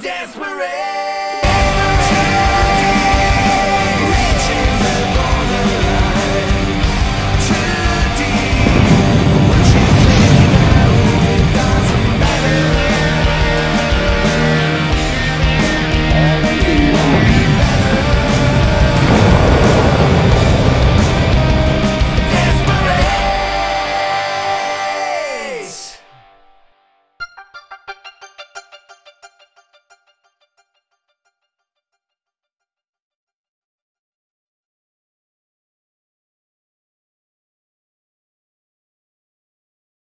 Desperate.